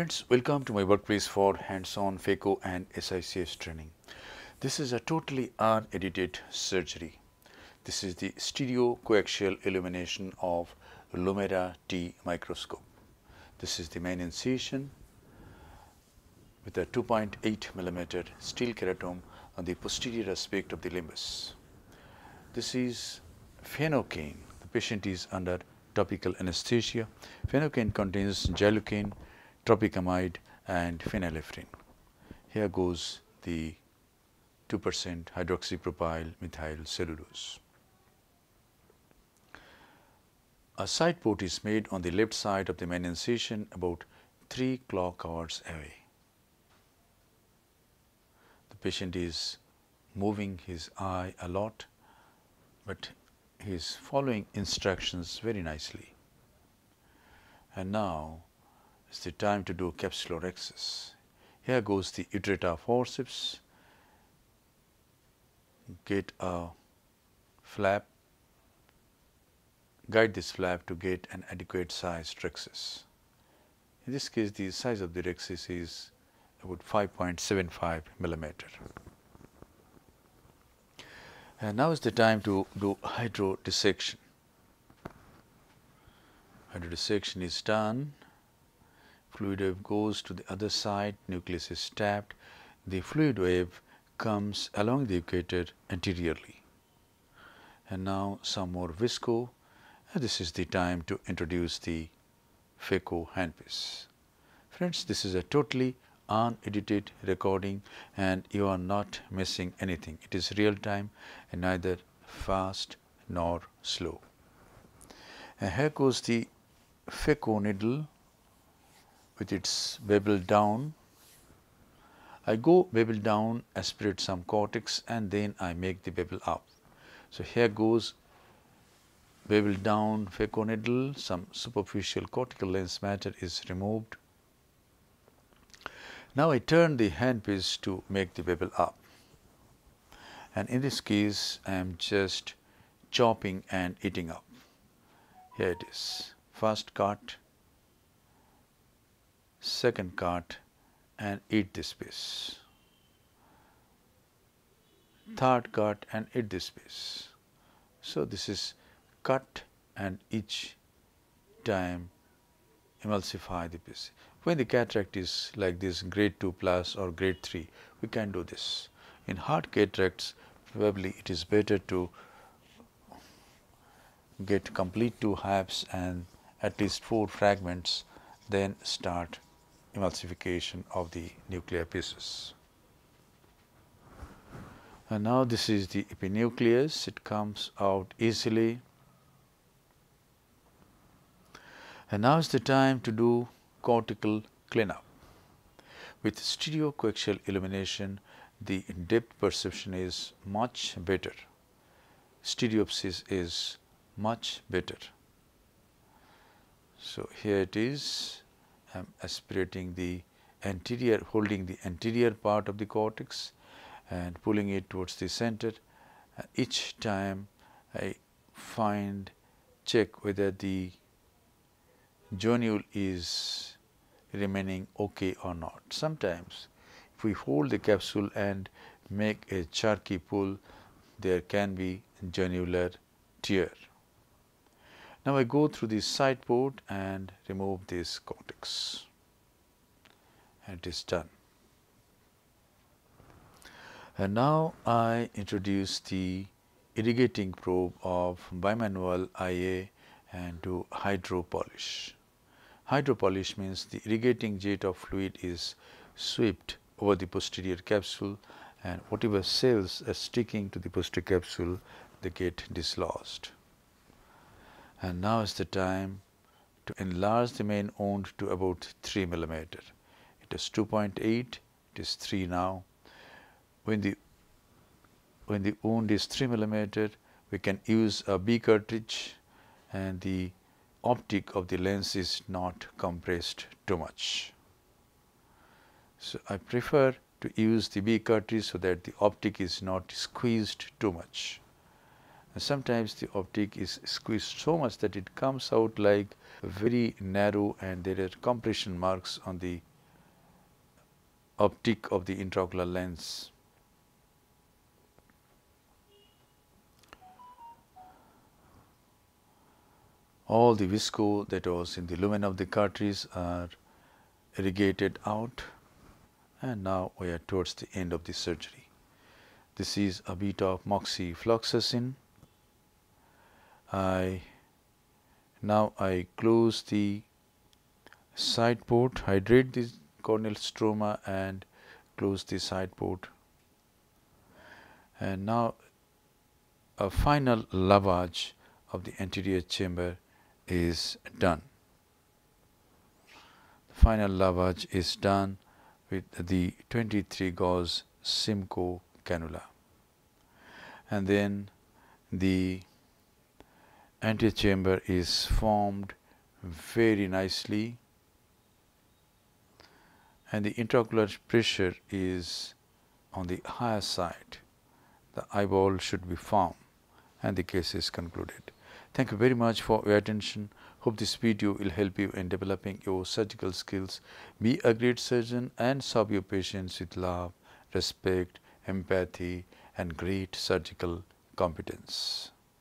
Friends, welcome to my workplace for hands-on phaco and SICS training. This is a totally unedited surgery. This is the stereo coaxial illumination of Lumera T microscope. This is the main incision with a 2.8 millimeter steel keratome on the posterior aspect of the limbus. This is phenocane. The patient is under topical anesthesia. Phenocane contains xylocaine, tropicamide and phenylephrine. Here goes the 2 percent hydroxypropyl methyl cellulose. A side port is made on the left side of the main incision about 3 clock hours away. The patient is moving his eye a lot, but he is following instructions very nicely. And now is the time to do capsulorhexis. Here goes the utrata forceps, get a flap, guide this flap to get an adequate sized rhexis. In this case the size of the rhexis is about 5.75 millimeter. And now is the time to do hydrodissection. Hydrodissection is done fluid wave goes to the other side, nucleus is tapped, the fluid wave comes along the equator anteriorly. And now some more visco, and this is the time to introduce the phaco handpiece. Friends, this is a totally unedited recording and you are not missing anything. It is real time and neither fast nor slow. And here goes the phaco needle with its bevel down. I go bevel down, aspirate some cortex and then I make the bevel up. So, here goes bevel down phaconeedle, some superficial cortical lens matter is removed. Now, I turn the handpiece to make the bevel up and in this case I am just chopping and eating up. Here it is first cut second cut and eat this piece. Third cut and eat this piece. So, this is cut and each time emulsify the piece. When the cataract is like this grade 2 plus or grade 3, we can do this. In hard cataracts, probably it is better to get complete two halves and at least 4 fragments, then start emulsification of the nuclear pieces. And now this is the epinucleus, it comes out easily. And now is the time to do cortical cleanup. With stereo coaxial illumination, the depth perception is much better. Stereopsis is much better. So, here it is Am aspirating the anterior holding the anterior part of the cortex and pulling it towards the center. Uh, each time I find check whether the zonule is remaining okay or not. Sometimes if we hold the capsule and make a jerky pull there can be zonular tear. Now, I go through the side port and remove this cortex and it is done. And now I introduce the irrigating probe of bimanual IA and do hydro polish. Hydro polish means the irrigating jet of fluid is swept over the posterior capsule and whatever cells are sticking to the posterior capsule they get dislodged and now is the time to enlarge the main wound to about 3 millimeter. It is 2.8, it is 3 now. When the when the wound is 3 millimeter, we can use a B cartridge and the optic of the lens is not compressed too much. So, I prefer to use the B cartridge so that the optic is not squeezed too much sometimes the optic is squeezed so much that it comes out like very narrow and there are compression marks on the optic of the intraocular lens. All the visco that was in the lumen of the cartridge are irrigated out and now we are towards the end of the surgery. This is a bit of moxifloxacin. I now I close the side port, hydrate the corneal stroma and close the side port. And now a final lavage of the anterior chamber is done. The final lavage is done with the 23 gauge Simcoe cannula. And then the antechamber is formed very nicely and the intraocular pressure is on the higher side. The eyeball should be firm and the case is concluded. Thank you very much for your attention. Hope this video will help you in developing your surgical skills. Be a great surgeon and serve your patients with love, respect, empathy and great surgical competence.